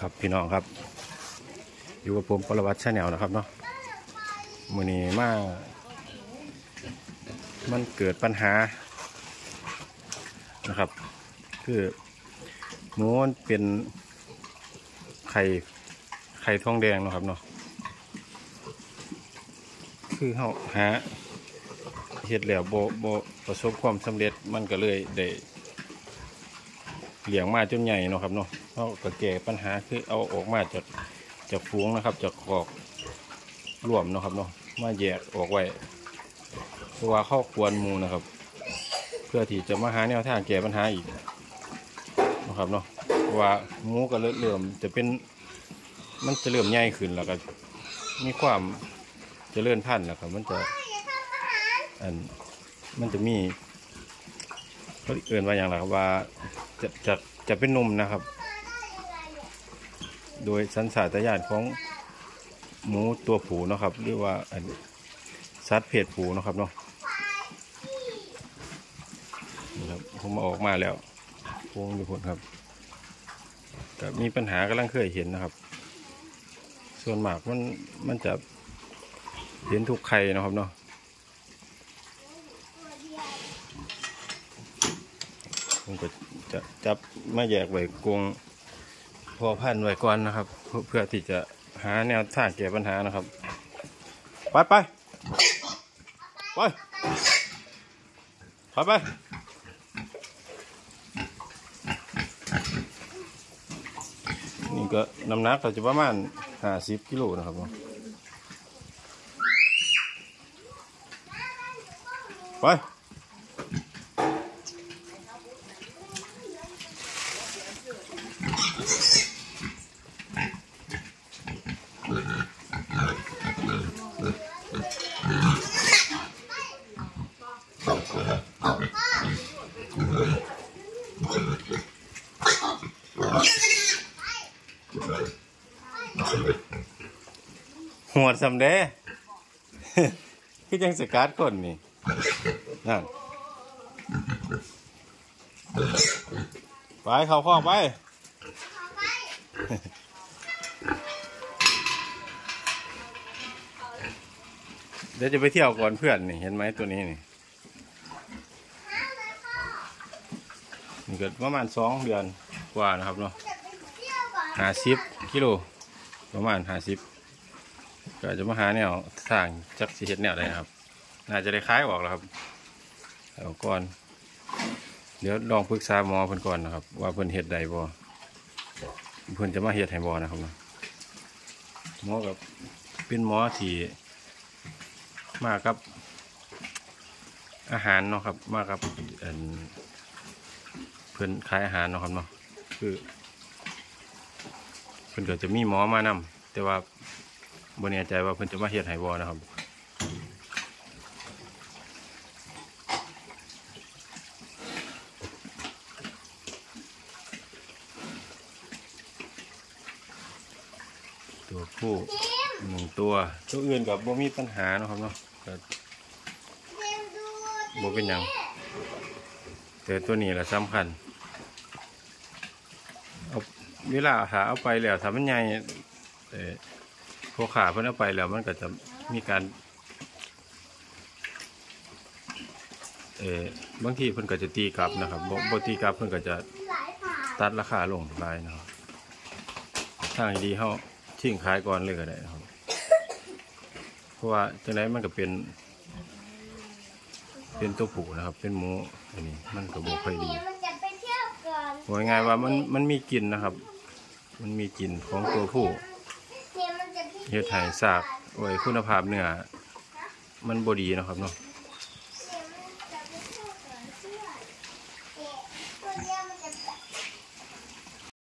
ครับพี่น้องครับ อยู่กับผมปรวัตชาแนลนะครับเนาะมื้อนี้มา มันเกิดปัญหานะครับ คือหมูมันเป็นไข้ไข้ทองแดงนะครับเนาะคือเขาหาเห็ดแล้วบ่บ่ประสบความสำเร็จมันก็เลยได้ เหลี้ยงมาจนใหญ่เนาะครับเนาะเขาก็แก้ปัญหาคือเอาออกมาจากจากฟูงนะครับจากกอกรวมเนาะครับเนาะมาแยกออกไว้เพราะว่าข้าควรมูนะครับ เพื่อที่จะมาหาแนวทางแก้ปัญหาอีกนะครับเนาะเพราะว่าหมูก็เริ่มจะเป็นมันจะเริ่มใหญ่ขึ้นแล้วก็มีความจะเจริญพันธุ์แล้วครับ มันจะอันมันจะมีเขาเอื่นว่าอย่างไรครับว่า จะจะจะเป็นนมนะครับ โดยสัญชาตญาณของหมูตัวผูนะครับเรียกว่าอันสัตว์เพศผูนะครับเนาะนี่ครับผมเอาออกมาแล้วพวงอยู่ผลครับก็มีปัญหากำลังเคยเห็นนะครับ ส่วนมากมันมันจะเห็นทุกไข่เนะครับเนาะ ผมก็จะจับมาแยกไว้กรงพอพันไว้ก่อนนะครับ เพื่อที่จะหาแนวทางแก้ปัญหานะครับ ไปไปไปไปไปนี่ก็น้ำหนักก็จะประมาณห้าสิบกิโลนะครับไป หัวสำเด้คือจังสกัดคนนี่นั่นไปเข้าข้องไปเดี๋ยวจะไปเที่ยวก่อนเพื่อนนี่เห็นไหมตัวนี้นี่นี่ก็ประมาณสองเดือน กว่านะครับเนาะห้าสิบกิโลประมาณห้าสิบก็จะมาหาแนวทางจักสีเห็ดแนวใดนะครับ น่าจะได้คล้ายออกแล้วครับเอาก่อน เดี๋ยวลองปรึกษาหมอเพิ่นก่อนนะครับ ว่าเพิ่นเห็ดใดบ่เพิ่นจะมาเห็ดให้บ่นะครับเนาะหมอกับเป็นหมอที่มากับอาหารเนาะครับ มากับอันเพิ่อนขายอาหารเนาะครับเนาะ คือเพิ่นก็จะมีหมอมานำแต่ว่าบ่แน่ใจว่าเพิ่นจะมาเฮ็ดให้บ่นะครับตัวผู้หนึ่งตัวตัวอื่นกับบ่มีปัญหานะครับเนาะบ่เป็นหยังแต่ตัวนี้แหละสำคัญ เอาเวลาหาเอาไปแล้วถ้ามันใหญ่เออพวกขาเพิ่นเอาไปแล้วมันก็จะมีการเออบางทีเพิ่นก็จะตีกลับนะครับบ่บ่ตีกลับเพิ่นก็จะตัดราคาลงหลายนะครับทางที่ดีเฮาทิ้งขายก่อนเลยก็ได้นะครับ เพราะว่าจังไดมันก็เป็น เป็นตัวผู้นะครับ เป็นหมูอันนี้มันก็บ่ค่อยดีมันจะไปเที่ยวก่อนบอกง่ายๆว่ามันมันมีกลิ่นนะครับ มันมีกลิ่นของตัวผู้เนี่ยมันจะไปเฮ็ดให้ซากโอ้ยคุณภาพเนื้อมันบ่ดีเนาะครับเนาะม